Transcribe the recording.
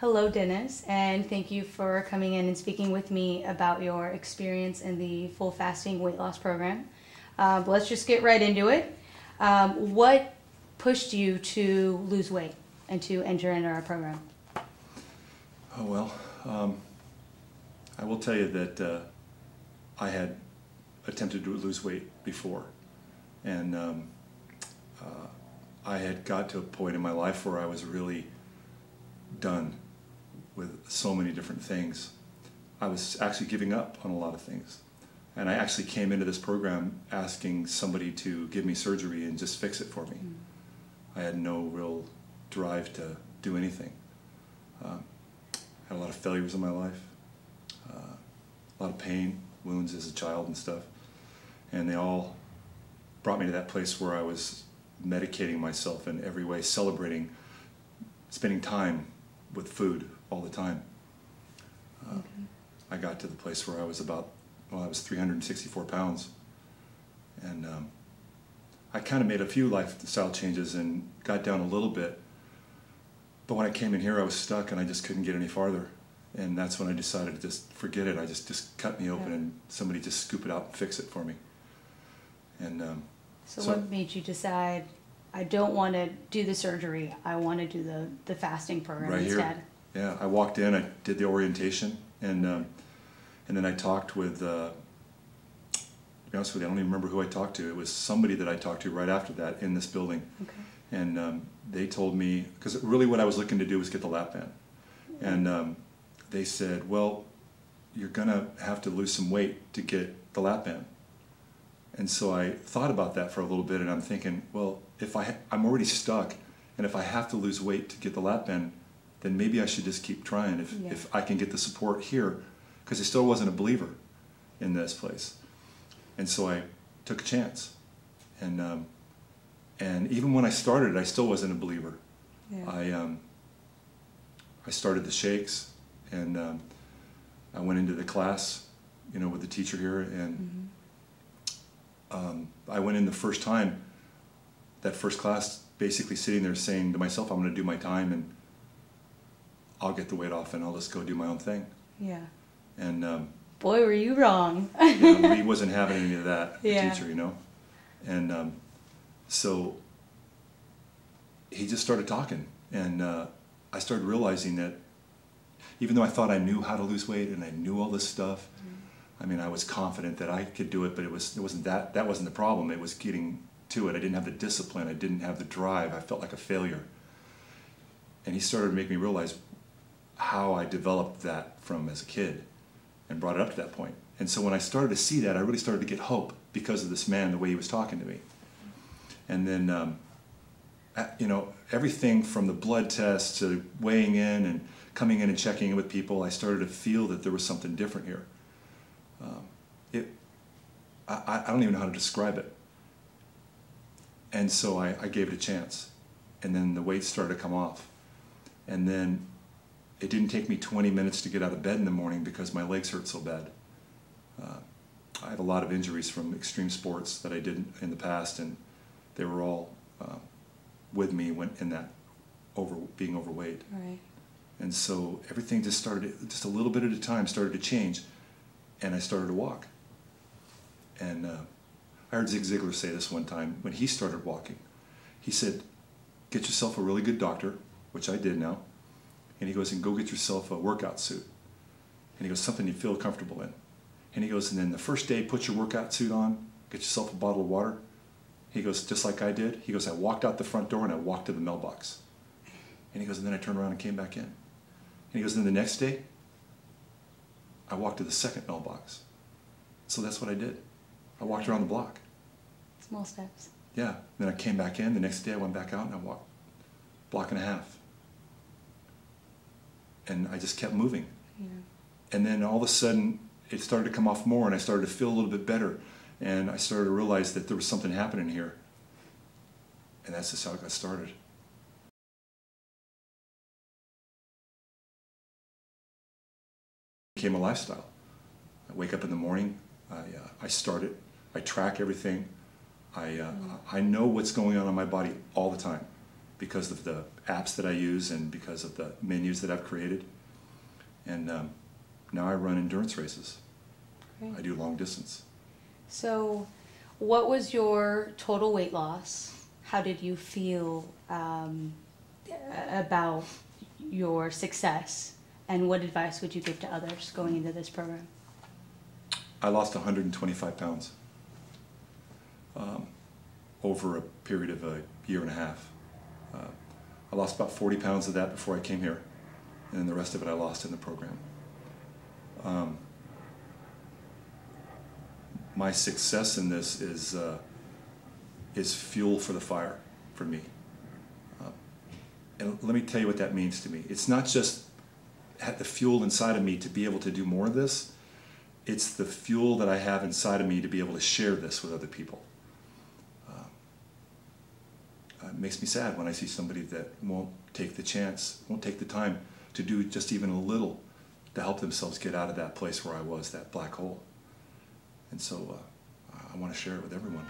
Hello, Dennis, and thank you for coming in and speaking with me about your experience in the full fasting weight loss program. Um, let's just get right into it. Um, what pushed you to lose weight and to enter into our program? Oh, well, um, I will tell you that uh, I had attempted to lose weight before. And um, uh, I had got to a point in my life where I was really done with so many different things. I was actually giving up on a lot of things. And I actually came into this program asking somebody to give me surgery and just fix it for me. Mm. I had no real drive to do anything. Um, had a lot of failures in my life, uh, a lot of pain, wounds as a child and stuff. And they all brought me to that place where I was medicating myself in every way, celebrating, spending time with food all the time. Uh, okay. I got to the place where I was about, well, I was 364 pounds. And um, I kind of made a few lifestyle changes and got down a little bit. But when I came in here, I was stuck and I just couldn't get any farther. And that's when I decided to just forget it. I just, just cut me open yeah. and somebody just scoop it out and fix it for me. And um, so, so, what made you decide I don't want to do the surgery. I want to do the, the fasting program right instead. Here. Yeah, I walked in, I did the orientation, and um, and then I talked with. Uh, to be honest with you, I don't even remember who I talked to. It was somebody that I talked to right after that in this building, okay. and um, they told me because really what I was looking to do was get the lap band, and um, they said, well, you're gonna have to lose some weight to get the lap band. And so I thought about that for a little bit, and I'm thinking, well, if I I'm already stuck, and if I have to lose weight to get the lap band, then maybe I should just keep trying. If yeah. if I can get the support here, because I still wasn't a believer in this place, and so I took a chance, and um, and even when I started, I still wasn't a believer. Yeah. I um, I started the shakes, and um, I went into the class, you know, with the teacher here, and. Mm-hmm um, I went in the first time, that first class, basically sitting there saying to myself, I'm going to do my time and I'll get the weight off and I'll just go do my own thing. Yeah. And um, boy, were you wrong. you know, he wasn't having any of that, the yeah. teacher, you know. And um, so he just started talking, and uh, I started realizing that even though I thought I knew how to lose weight and I knew all this stuff, mm-hmm I mean, I was confident that I could do it, but it was it wasn't that that wasn't the problem. It was getting to it. I didn't have the discipline. I didn't have the drive. I felt like a failure. And he started to make me realize how I developed that from as a kid and brought it up to that point. And so when I started to see that, I really started to get hope because of this man, the way he was talking to me. And then, um, you know, everything from the blood test to weighing in and coming in and checking in with people, I started to feel that there was something different here um, it, I, I don't even know how to describe it. And so I, I gave it a chance. And then the weight started to come off. And then it didn't take me 20 minutes to get out of bed in the morning because my legs hurt so bad. Uh, I have a lot of injuries from extreme sports that I did in the past, and they were all uh, with me when in that over being overweight. Right. And so everything just started, just a little bit at a time, started to change and I started to walk. And uh, I heard Zig Ziglar say this one time when he started walking. He said, Get yourself a really good doctor, which I did now. And he goes, And go get yourself a workout suit. And he goes, Something you feel comfortable in. And he goes, And then the first day, put your workout suit on, get yourself a bottle of water. He goes, Just like I did. He goes, I walked out the front door and I walked to the mailbox. And he goes, And then I turned around and came back in. And he goes, And then the next day, I walked to the second mailbox. So that's what I did. I walked around the block. Small steps. Yeah. Then I came back in. The next day I went back out and I walked block and a half. And I just kept moving. Yeah. And then all of a sudden it started to come off more and I started to feel a little bit better. And I started to realize that there was something happening here. And that's just how it got started. became a lifestyle. I wake up in the morning, I, uh, I start it, I track everything, I, uh, mm. I know what's going on in my body all the time. because of the apps that I use and because of the menus that I've created. And um, now I run endurance races. Great. I do long distance. So, what was your total weight loss? How did you feel um, about your success? And what advice would you give to others going into this program? I lost 125 pounds um, over a period of a year and a half. Uh, I lost about 40 pounds of that before I came here, and the rest of it I lost in the program. Um, my success in this is uh, is fuel for the fire for me. Uh, and let me tell you what that means to me. It's not just the fuel inside of me to be able to do more of this. It's the fuel that I have inside of me to be able to share this with other people. Uh, it makes me sad when I see somebody that won't take the chance, won't take the time to do just even a little to help themselves get out of that place where I was, that black hole. And so uh, I want to share it with everyone.